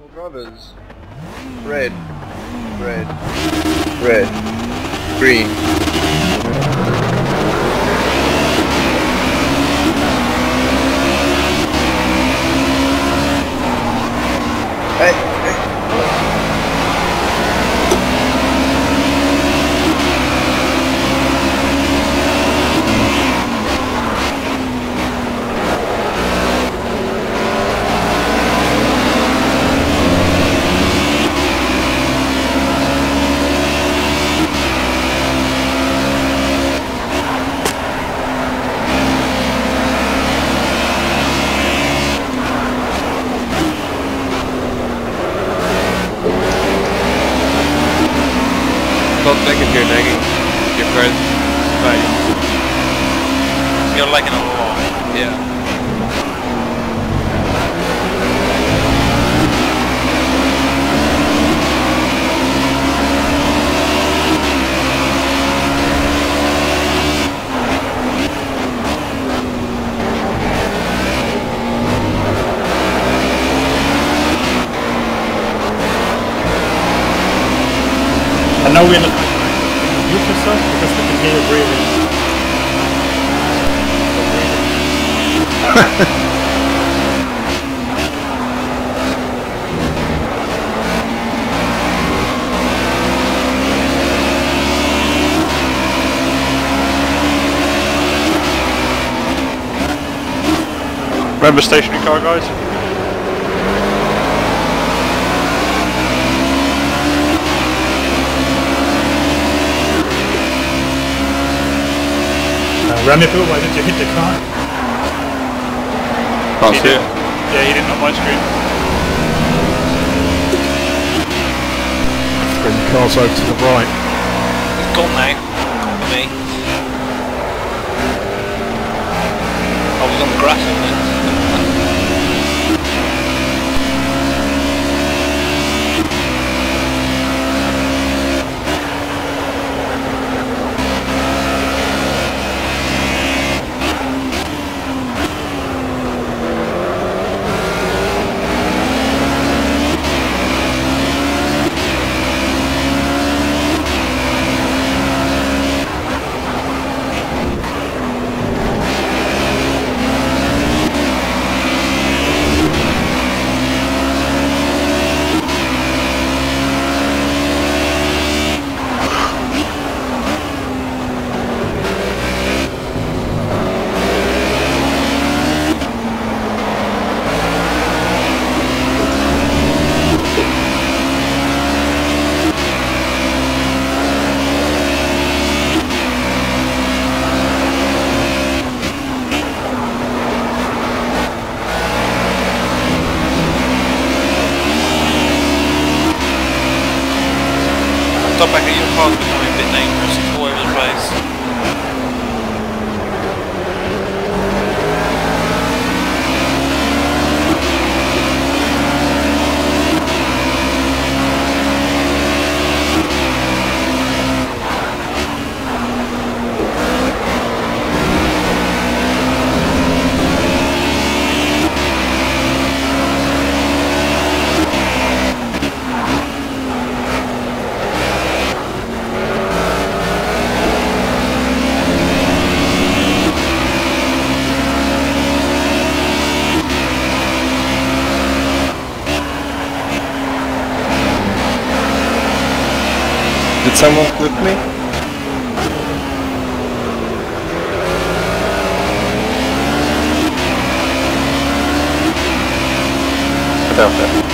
Well, drivers. Red. Red. Red. Green. Remember stationary car, guys? Uh, Ramipo, why did you hit the car? Can't He see did. it. Yeah, he didn't on my screen. Bring the cars over to the right. He's gone now. Gone for me. I was on the grass Did someone clip me? I doubt that.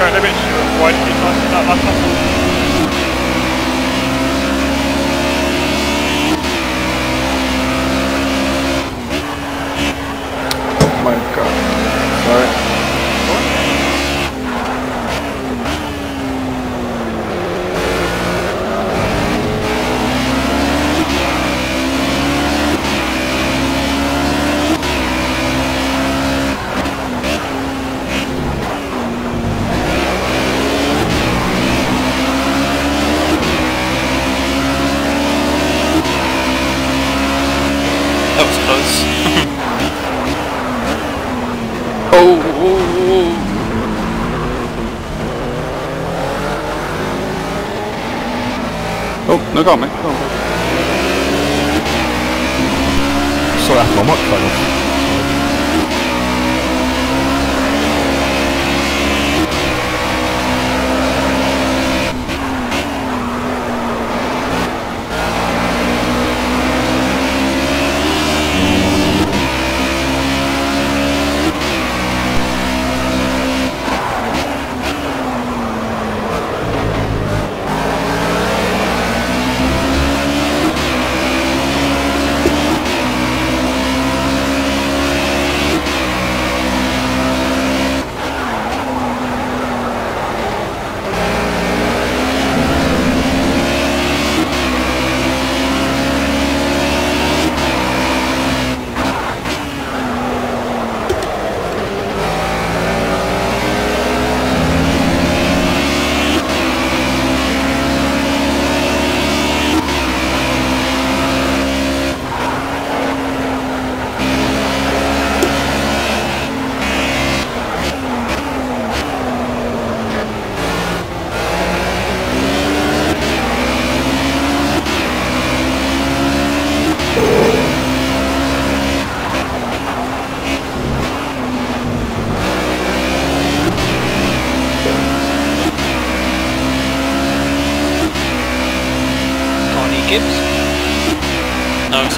Kraljevic, why did you not that last No come. No. So that's my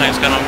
No, I'm saying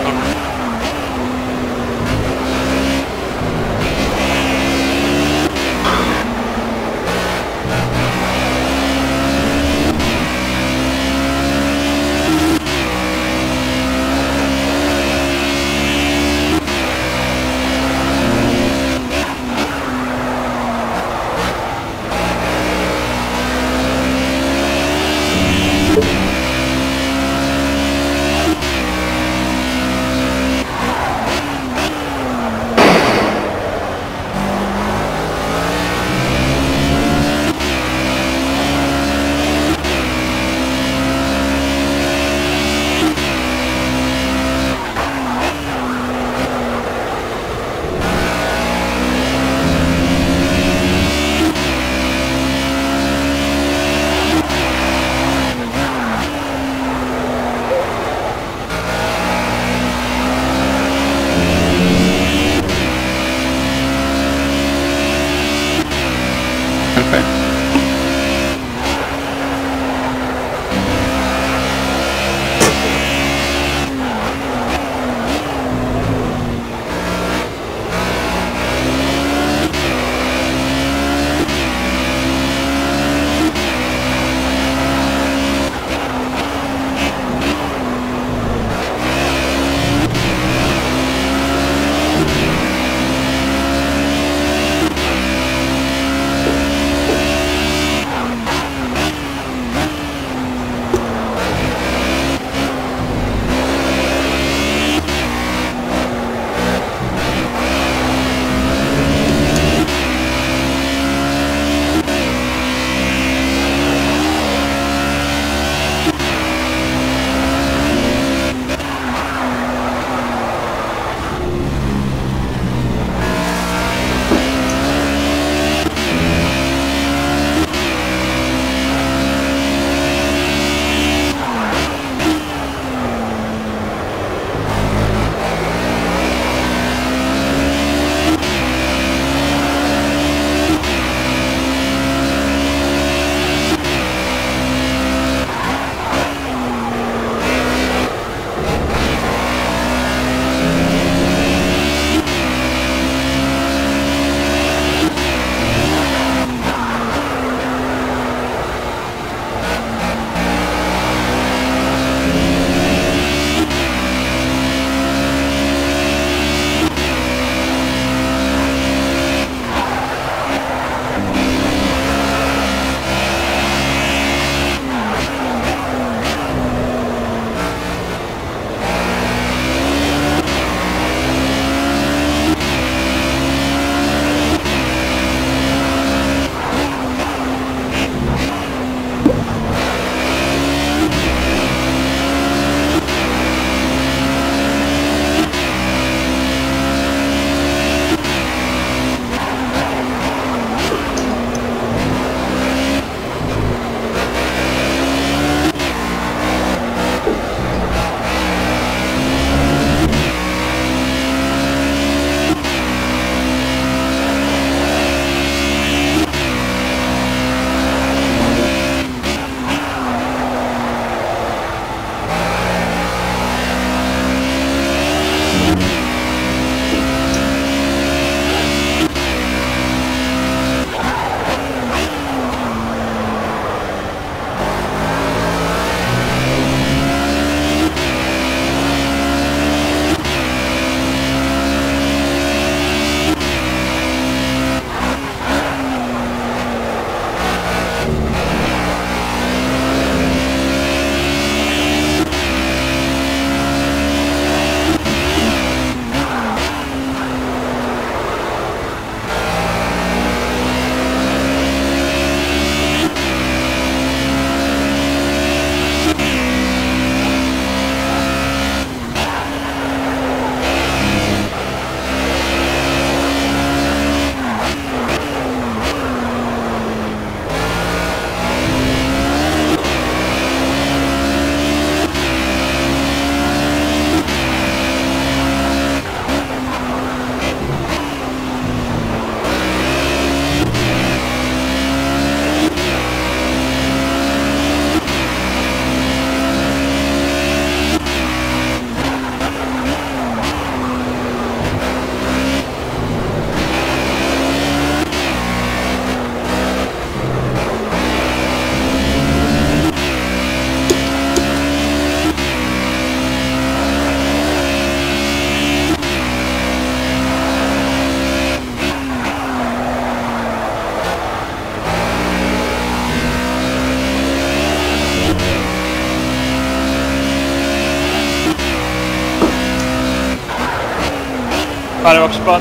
Kind Abspann. upspun.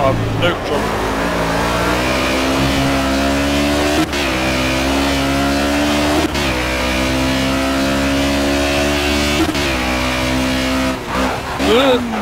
I'm neutral. Ugh.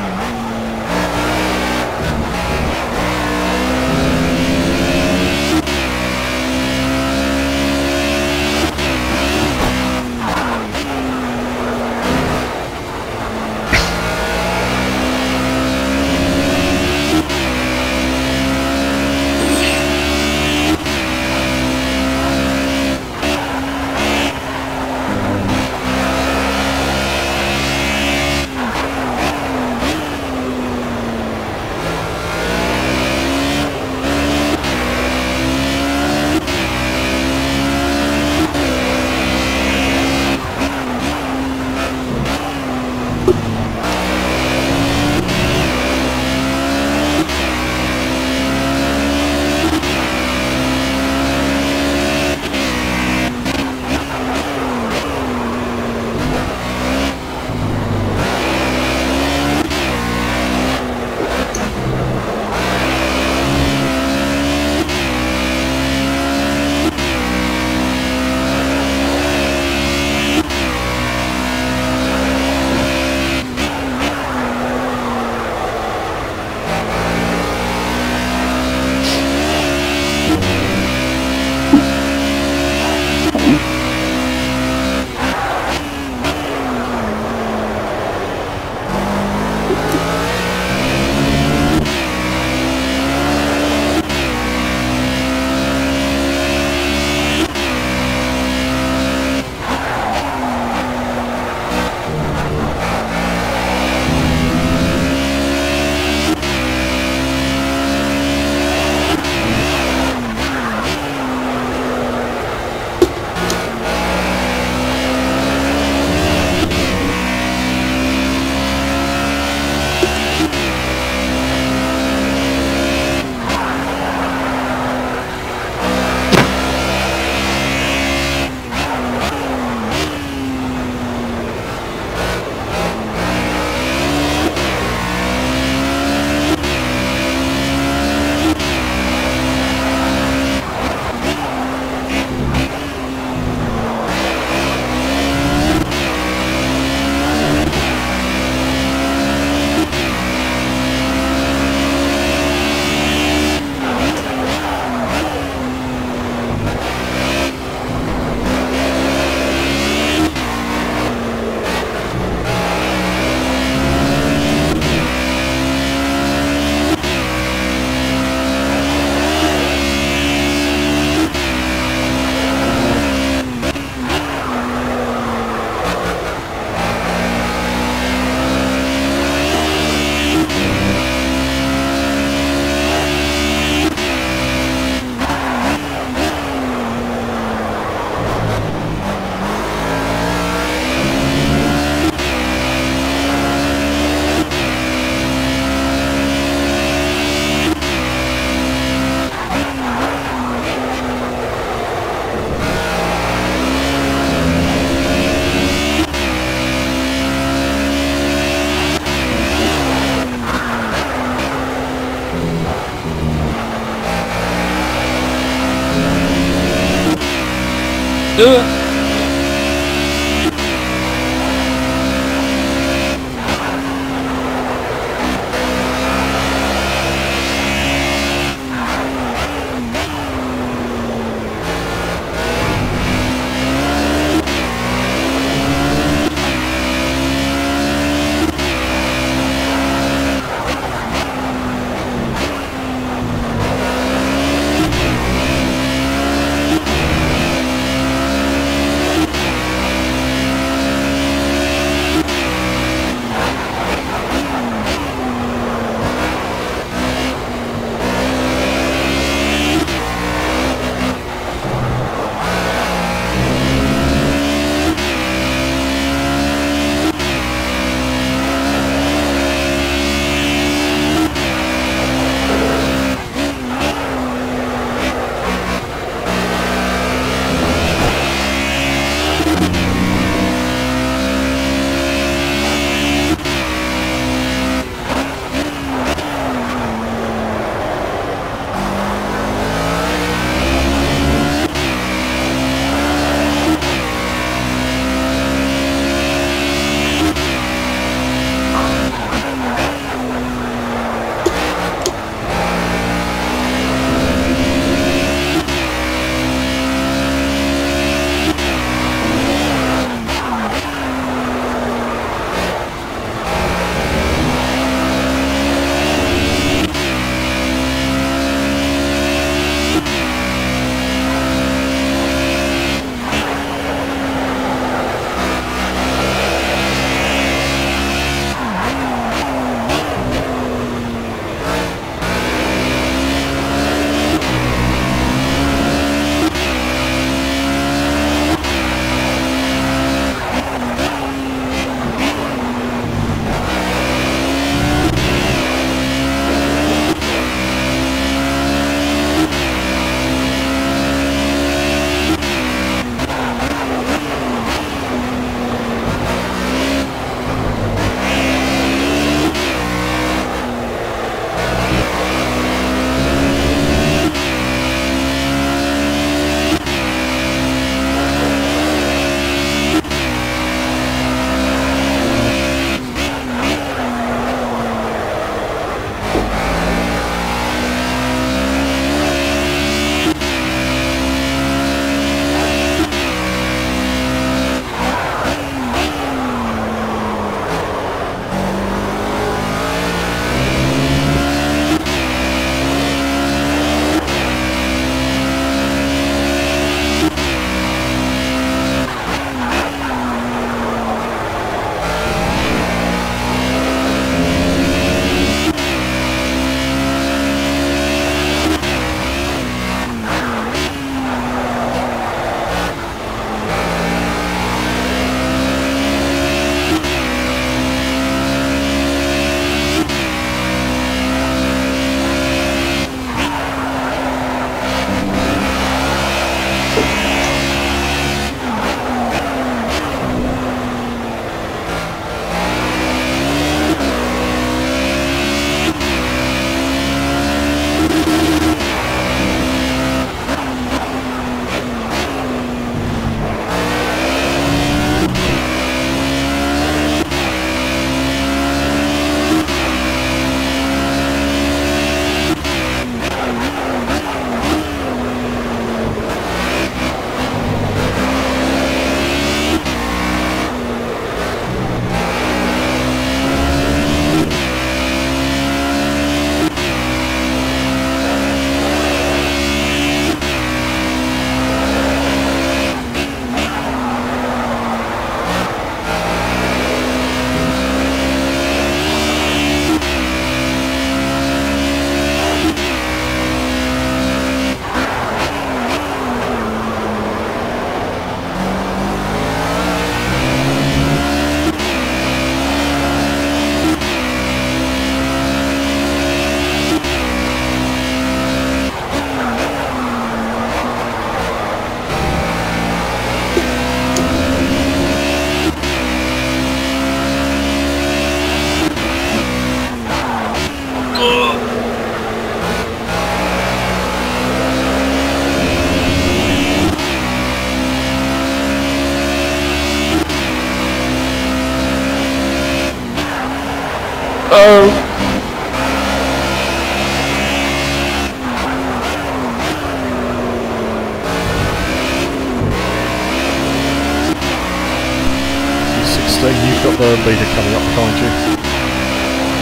I've got the leader coming up behind you.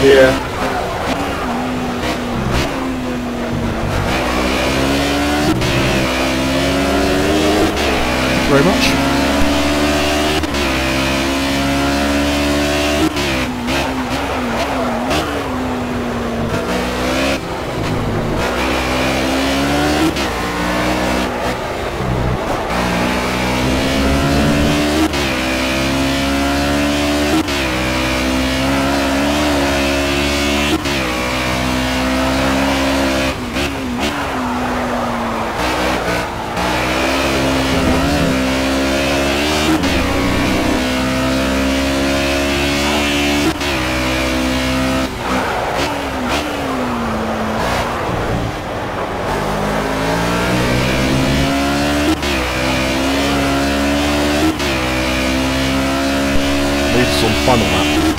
Yeah. Thank you very much. On final lap.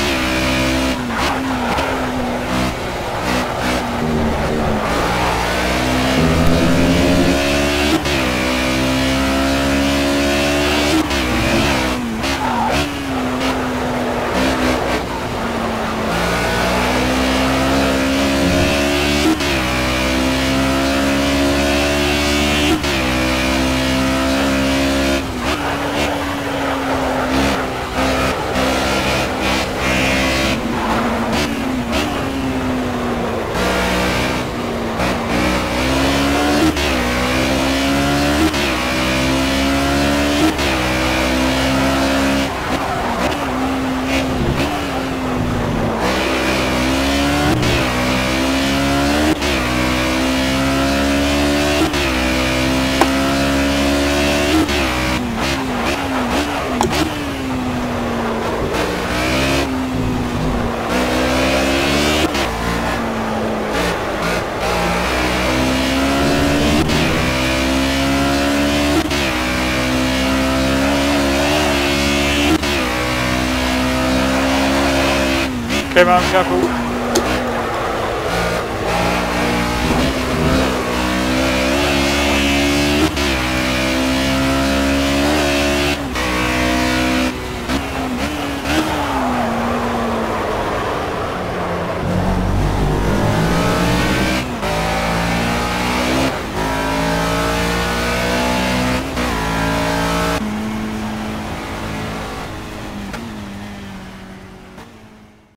Oké, okay, maar